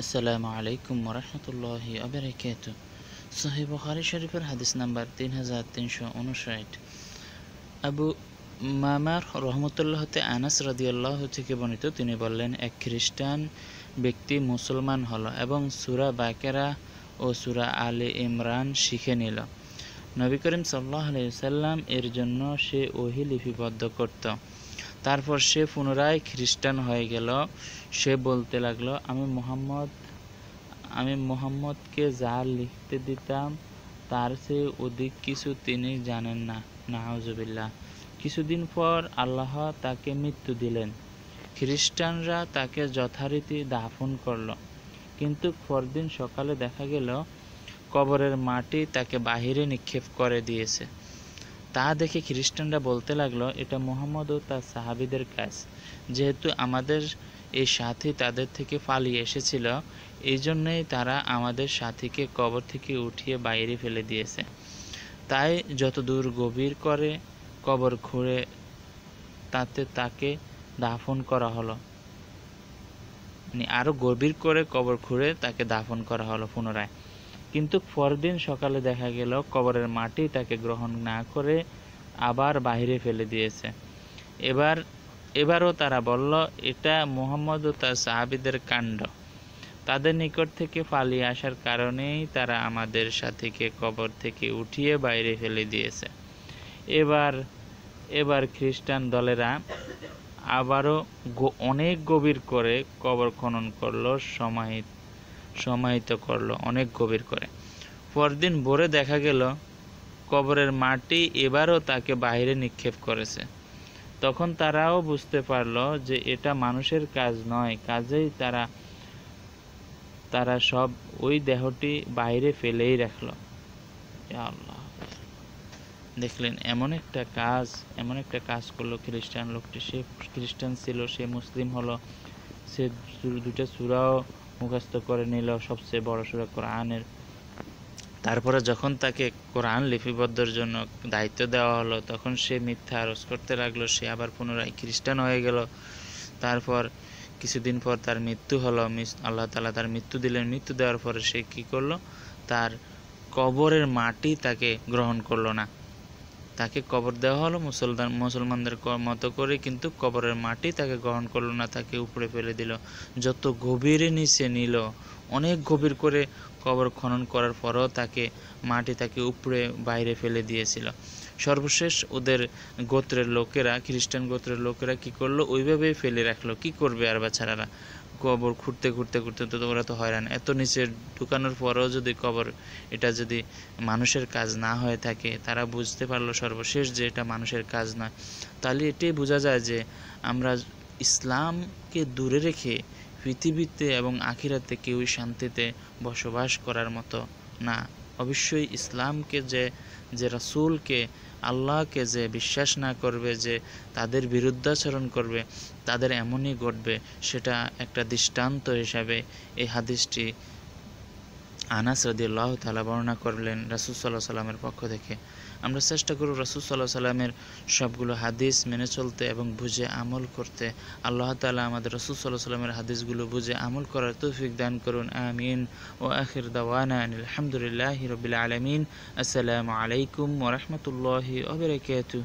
আসসালামু আলাইকুম ওরহমতুল্লাহ আবরাকাত সহি বখারি শরীফের হাদিস নাম্বার তিন হাজার তিনশো উনষাট। আবু মামার রহমতুল্লাহতে আনাস রাদিয়াল্লাহ থেকে বর্ণিত, তিনি বললেন, এক খ্রিস্টান ব্যক্তি মুসলমান হলো এবং সুরা বাকেরা ও সুরা আলে ইমরান শিখে নিল। নবী করিম সাল্লাহ আলাইসাল্লাম এর জন্য সে ওহি লিপিবদ্ধ করত। তারপর সে পুনরায় খ্রিস্টান হয়ে গেল। সে বলতে লাগল, আমি মোহাম্মদ, আমি মোহাম্মদকে যা লিখতে দিতাম, তার চেয়ে অধিক কিছু তিনি জানেন না। নাহজবিল্লাহ কিছুদিন পর আল্লাহ তাকে মৃত্যু দিলেন। খ্রিস্টানরা তাকে যথারীতি দাফন করল। কিন্তু পরদিন সকালে দেখা গেল, কবরের মাটি তাকে বাহিরে নিক্ষেপ করে দিয়েছে। তা দেখে খ্রিস্টানরা বলতে লাগল, এটা মোহাম্মদ ও তার সাহাবিদের কাজ। যেহেতু আমাদের এই সাথী তাদের থেকে পালিয়ে এসেছিল এই জন্যই তারা আমাদের সাথীকে কবর থেকে উঠিয়ে বাইরে ফেলে দিয়েছে। তাই যত দূর গভীর করে কবর খুঁড়ে তাতে তাকে দাফন করা হলো। মানে আরও গভীর করে কবর খুঁড়ে তাকে দাফন করা হলো পুনরায়। কিন্তু পরদিন সকালে দেখা গেল কবরের মাটি তাকে গ্রহণ না করে আবার বাহিরে ফেলে দিয়েছে। এবার, এবারও তারা বলল, এটা মোহাম্মদ ও তার সাহাবিদের কাণ্ড। তাদের নিকট থেকে পালিয়ে আসার কারণেই তারা আমাদের সাথীকে কবর থেকে উঠিয়ে বাইরে ফেলে দিয়েছে। এবার এবার খ্রিস্টান দলেরা আবারও অনেক গভীর করে কবর খনন করল সমাহিত সমাহিত করল অনেক গভীর করে। পরদিন ভোরে দেখা গেল, কবরের মাটি এবারও তাকে বাইরে নিক্ষেপ করেছে। তখন তারাও বুঝতে পারল যে এটা মানুষের কাজ নয়, কাজেই তারা তারা সব ওই দেহটি বাইরে ফেলেই রাখল। আল্লাহ। দেখলেন, এমন একটা কাজ, এমন একটা কাজ করল খ্রিস্টান লোকটি। সে খ্রিস্টান ছিল, সে মুসলিম হলো, সে দুটা সুরাও মুখস্থ করে নিল সবচেয়ে বড় সুরা কোরআনের। তারপরে যখন তাকে কোরআন লিপিবদ্ধর জন্য দায়িত্ব দেওয়া হলো, তখন সে মিথ্যা আরজ করতে লাগল, সে আবার পুনরায় খ্রিস্টান হয়ে গেল। তারপর কিছুদিন পর তার মৃত্যু হলো আল্লাহ তালা তার মৃত্যু দিলেন। মৃত্যু দেওয়ার পরে সে কি করল? তার কবরের মাটি তাকে গ্রহণ করল না। তাকে কবর দেওয়া হলো। মুসলমান মুসলমানদের মতো করে কিন্তু কবরের মাটি তাকে গ্রহণ করল না, তাকে উপরে ফেলে দিল। যত গভীরে নিচে নিল, অনেক গভীর করে কবর খনন করার পরও তাকে মাটি তাকে উপরে, বাইরে ফেলে দিয়েছিল। সর্বশেষ ওদের গোত্রের লোকেরা, খ্রিস্টান গোত্রের লোকেরা কি করল? ওইভাবেই ফেলে রাখল। কি করবে আর বাচ্চারা কবর খুঁড়তে খুঁড়তে খুঁড়তে তো ওরা তো হয়রান। এত নিচে ঢুকানোর পরেও যদি কবর এটা যদি মানুষের কাজ না হয়ে থাকে, তারা বুঝতে পারল সর্বশেষ যে এটা মানুষের কাজ নয়। তাহলে এটাই বোঝা যায় যে আমরা ইসলামকে দূরে রেখে পৃথিবীতে এবং আখিরাতে কেউই শান্তিতে বসবাস করার মতো না। অবশ্যই ইসলামকে যে যে রাসুলকে, আল্লাহকে যে বিশ্বাস না করবে, যে তাদের বিরুদ্ধাচরণ করবে, তাদের এমনই ঘটবে, সেটা একটা দৃষ্টান্ত হিসাবে এই হাদিসটি আনাস রদিল্লাহ তালা বর্ণনা করলেন রাসুল সাল্লাহ সাল্লামের পক্ষ থেকে, আমরা চেষ্টা করব রাসুল সাল্লাহ সাল্লামের সবগুলো হাদিস মেনে চলতে এবং বুঝে আমল করতে। আল্লাহ তালা আমাদের রসুল সাল্লাহ সাল্লামের হাদিসগুলো বুঝে আমল করার তৌফিক দান করুন। আমিন। ও আখির দাওয়ানা আলহামদুলিল্লাহ রবিল আলমিন। আসসালামু আলাইকুম ওরহমতুল্লাহি ওবরাকাতুহ